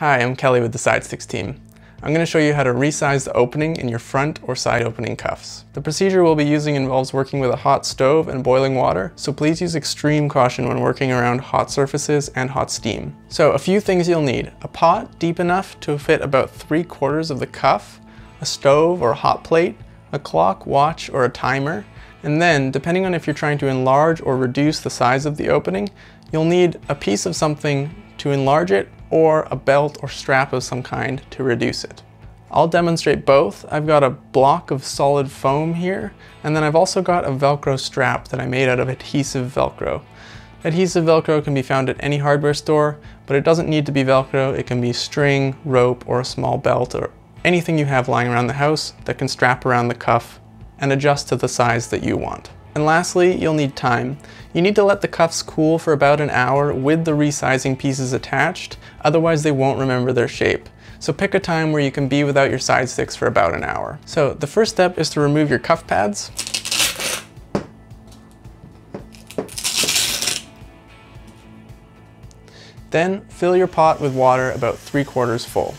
Hi, I'm Kelly with the SideStix team. I'm going to show you how to resize the opening in your front or side opening cuffs. The procedure we'll be using involves working with a hot stove and boiling water, so please use extreme caution when working around hot surfaces and hot steam. So a few things you'll need. A pot deep enough to fit about 3 quarters of the cuff, a stove or hot plate, a clock, watch, or a timer, and then, depending on if you're trying to enlarge or reduce the size of the opening, you'll need a piece of something to enlarge it or a belt or strap of some kind to reduce it. I'll demonstrate both. I've got a block of solid foam here, and then I've also got a Velcro strap that I made out of adhesive Velcro. Adhesive Velcro can be found at any hardware store, but it doesn't need to be Velcro. It can be string, rope, or a small belt, or anything you have lying around the house that can strap around the cuff and adjust to the size that you want. And lastly, you'll need time. You need to let the cuffs cool for about an hour with the resizing pieces attached, otherwise they won't remember their shape. So pick a time where you can be without your SideStix for about an hour. So the first step is to remove your cuff pads. Then fill your pot with water about 3 quarters full.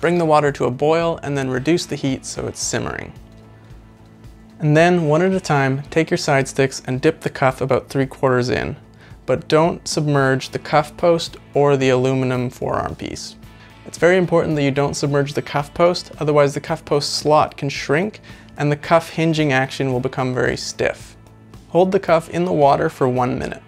Bring the water to a boil and then reduce the heat so it's simmering. And then, one at a time, take your SideStix and dip the cuff about 3 quarters in, but don't submerge the cuff post or the aluminum forearm piece. It's very important that you don't submerge the cuff post, otherwise the cuff post slot can shrink and the cuff hinging action will become very stiff. Hold the cuff in the water for one minute.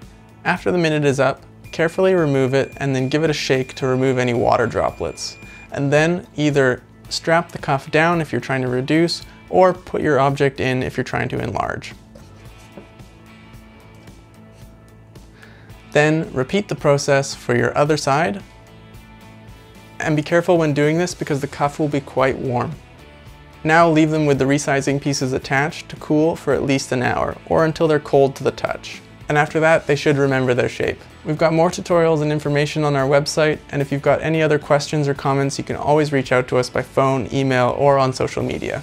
After the minute is up, carefully remove it and then give it a shake to remove any water droplets. And then either strap the cuff down if you're trying to reduce or put your object in if you're trying to enlarge. Then repeat the process for your other side. And be careful when doing this because the cuff will be quite warm. Now leave them with the resizing pieces attached to cool for at least an hour or until they're cold to the touch. And after that, they should remember their shape. We've got more tutorials and information on our website, and if you've got any other questions or comments, you can always reach out to us by phone, email, or on social media.